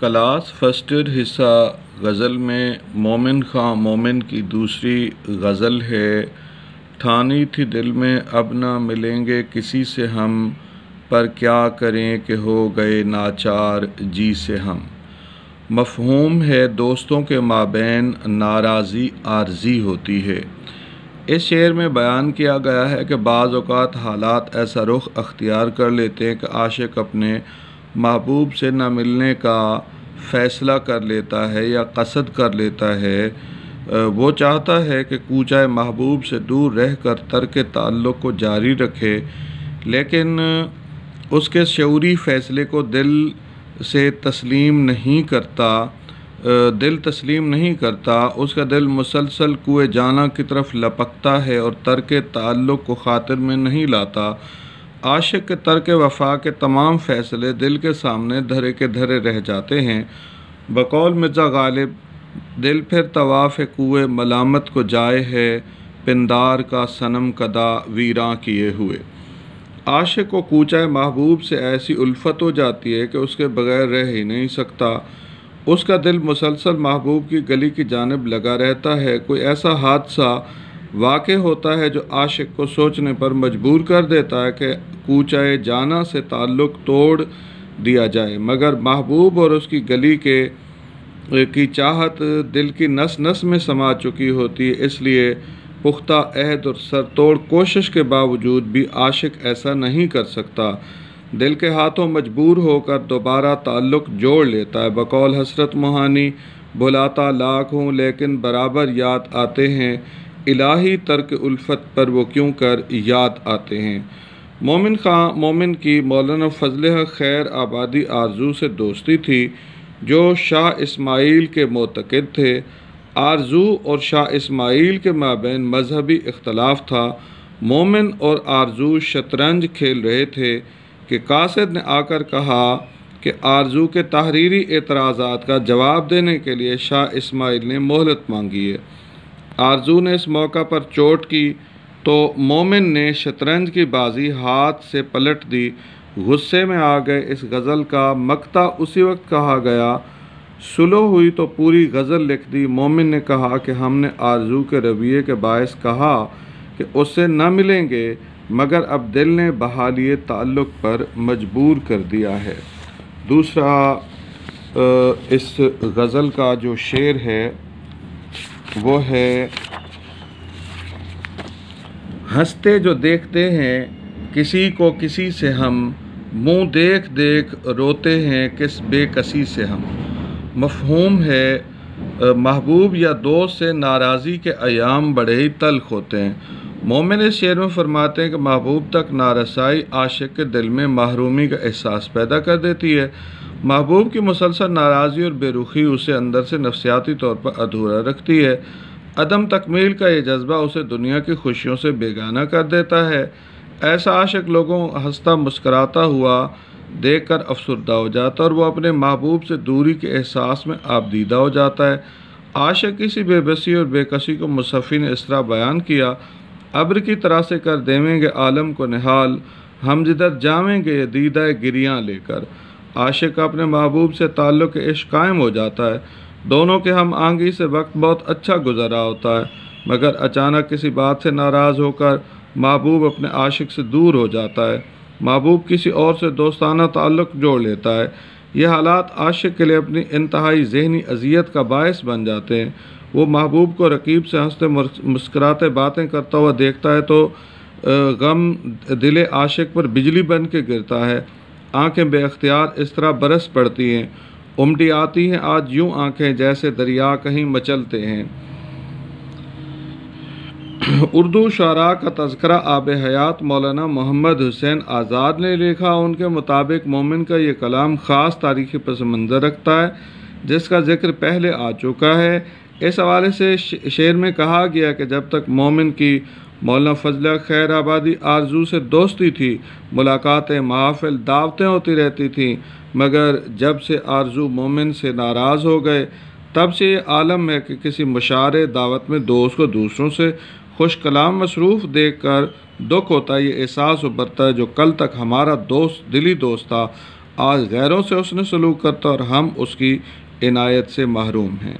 Class فرسٹر حصہ غزل میں مومن خاں مومن کی دوسری غزل ہے، ٹھانی تھی دل میں، اب نہ ملیں گے کسی سے ہم، پر کیا کریں کہ ہو گئے ناچار جی سے ہم۔ مفہوم ہے دوستوں کے مابین ناراضی عارضی ہوتی ہے۔ اس شعر میں بیان کیا گیا ہے کہ بعض اوقات حالات ایسا رخ اختیار کر لیتے ہیں کہ عاشق اپنے محبوب سے نہ ملنے کا فیصلہ کر لیتا ہے یا قصد کر لیتا ہے وہ چاہتا ہے کہ کوچہ محبوب سے دور رہ کر ترک تعلق کو جاری رکھے، لیکن اس کے شعوری فیصلے کو دل سے تسلیم نہیں کرتا دل تسلیم نہیں کرتا، اس کا دل مسلسل کوئے جانا کی طرف لپکتا ہے اور ترک تعلق کو خاطر میں نہیں لاتا۔ عاشق کے ترک وفا کے تمام فیصلے دل کے سامنے دھرے کے دھرے رہ جاتے ہیں۔ بقول مرزا غالب، دل پھر طواف کوئے ملامت کو جائے ہے، پندار کا صنم کدا ویراں کیے ہوئے۔ عاشق کو کوچہ محبوب سے ایسی الفت ہو جاتی ہے کہ اس کے بغیر رہ ہی نہیں سکتا۔ اس کا دل مسلسل محبوب کی گلی کی جانب لگا رہتا ہے۔ کوئی ایسا حادثہ واقع ہوتا ہے جو عاشق کو سوچنے پر مجبور کر دیتا ہے کہ کوچہ جانا سے تعلق توڑ دیا جائے، مگر محبوب اور اس کی گلی کے، کی چاہت دل کی نس نس میں سما چکی ہوتی ہے اس لیے پختہ عہد اور سرتوڑ کوشش کے باوجود بھی عاشق ایسا نہیں کر سکتا۔ دل کے ہاتھوں مجبور ہو کر دوبارہ تعلق جوڑ لیتا ہے۔ بقول حسرت موہانی بھلاتا لاکھ ہوں لیکن برابر یاد آتے ہیں۔ الہی ترک الفت پر وہ کیوں کر یاد آتے ہیں؟ مومن خان، مومن کی مولانا فضل خیر آبادی آرزو سے دوستی تھی، جو شاہ اسماعیل کے معتقد تھے۔ آرزو اور شاہ اسماعیل کے مابین مذہبی اختلاف تھا۔ مومن اور آرزو شطرنج کھیل رہے تھے کہ قاصد نے آ کر کہا کہ آرزو کے تحریری اعتراضات کا جواب دینے کے لیے شاہ اسماعیل نے مہلت مانگی ہے۔ آرزو نے اس موقع پر چوٹ کی تو مومن نے شطرنج کی بازی ہاتھ سے پلٹ دی۔ غصے میں آ گئے۔ اس غزل کا مکتا اسی وقت کہا گیا۔ سلو ہوئی تو پوری غزل لکھ دی۔ مومن نے کہا کہ ہم نے آرزو کے رویے کے باعث کہا کہ اس سے نہ ملیں گے، مگر اب دل نے بحالی تعلق پر مجبور کر دیا ہے۔ دوسرا اس غزل کا جو شعر ہے وہ ہے ہنستے جو دیکھتے ہیں، کسی کو کسی سے ہم، منہ دیکھ دیکھ روتے ہیں کس بے کسی سے ہم۔ مفہوم ہے، محبوب یا دوست سے ناراضی کے ایام بڑے ہی تلخ ہوتے ہیں۔ مومن اس شعر میں فرماتے ہیں کہ محبوب تک نارسائی عاشق کے دل میں محرومی کا احساس پیدا کر دیتی ہے۔ محبوب کی مسلسل ناراضی اور بے رخی اسے اندر سے نفسیاتی طور پر ادھورا رکھتی ہے۔ عدم تکمیل کا یہ جذبہ اسے دنیا کی خوشیوں سے بیگانہ کر دیتا ہے۔ ایسا عاشق لوگوں ہنستا مسکراتا ہوا دیکھ کر افسردہ ہو جاتا اور وہ اپنے محبوب سے دوری کے احساس میں آبدیدہ ہو جاتا ہے۔ عاشق کسی بے بسی اور بے کسی کو مصفی نے اس طرح بیان کیا، ابر کی طرح سے کر دیویں گے، عالم کو نحال ہم جدھر جاویں گے، یہ دیدہ گریاں لے کر۔ عاشق اپنے محبوب سے تعلق عشق قائم ہو جاتا ہے۔ دونوں کے ہم آنگی سے وقت بہت اچھا گزرا ہوتا ہے، مگر اچانک کسی بات سے ناراض ہو کر محبوب اپنے عاشق سے دور ہو جاتا ہے۔ محبوب کسی اور سے دوستانہ تعلق جوڑ لیتا ہے۔ یہ حالات عاشق کے لیے اپنی انتہائی ذہنی اذیت کا باعث بن جاتے ہیں۔ وہ محبوب کو رقیب سے ہنستے مسکراتے باتیں کرتا ہوا دیکھتا ہے تو غم دل عاشق پر بجلی بن کے گرتا ہے۔ آنکھیں بے اختیار اس طرح برس پڑتی ہیں۔ امٹی آتی ہیں، آج یوں آنکھیں جیسے دریا کہیں مچلتے ہیں۔ اردو شعراء کا تذکرہ آب حیات مولانا محمد حسین آزاد نے لکھا۔ ان کے مطابق مومن کا یہ کلام خاص تاریخی پس منظر رکھتا ہے، جس کا ذکر پہلے آ چکا ہے۔ اس حوالے سے شعر میں کہا گیا کہ جب تک مومن کی مولانا فضلہ خیر آبادی آرزو سے دوستی تھی ملاقاتیں محافل دعوتیں ہوتی رہتی تھیں، مگر جب سے آرزو مومن سے ناراض ہو گئے، تب سے یہ عالم ہے کہ کسی مشاعرے دعوت میں دوست کو دوسروں سے خوش کلام مصروف دیکھ کر دکھ ہوتا ہے۔ یہ احساس ابھرتا ہے جو کل تک ہمارا دوست، دلی دوست تھا۔ آج غیروں سے اس نے سلوک کرتا اور ہم اس کی عنایت سے محروم ہیں۔